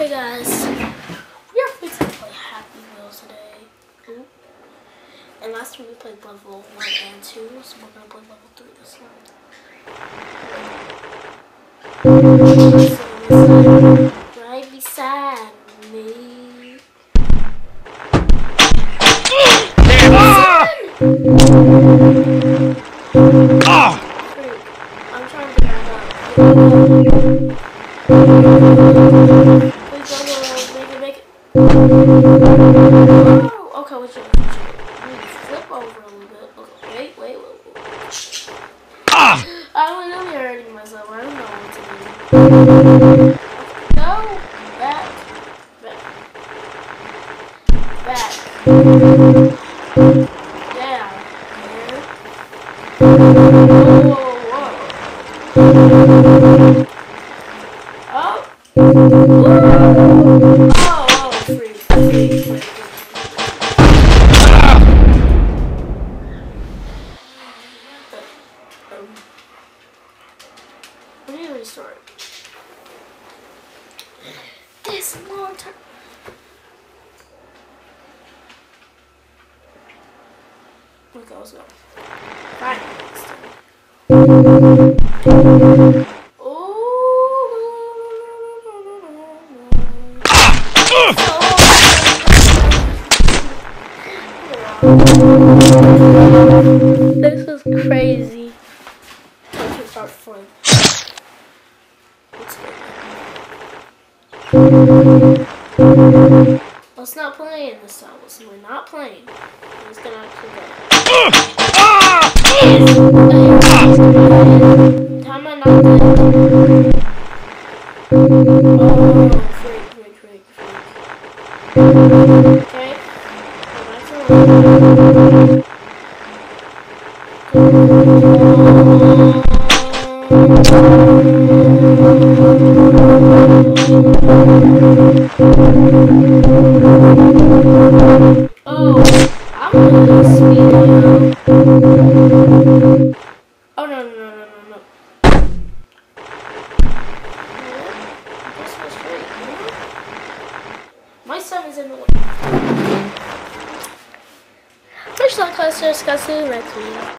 Okay, guys, we are fixing to play Happy Wheels today. Ooh. And last time we played level 1 and 2, so we're to play level 3 this time. Right beside me. Freak. Ah! Ah! I'm trying to back up. Oh, okay, what you do? You need to flip over a little bit. Okay, wait, wait, wait, wait. Ah! I don't know you're hurting myself. I don't know what to do. Go back, back, back. Down. Here. Whoa, whoa, whoa. Oh. Whoa. Um, we need to restart. This long time. Okay, let's go. Right. This is crazy. Start fun. Let's not play in this time. Let's, we're not playing. We're just gonna actually go. Am I not? Oh, freak, freak, freak, freak. Okay. To the Oh, I'm gonna. Oh no no no no no no. This was great. My son is in the way. Wish luck, class. Just got to next video.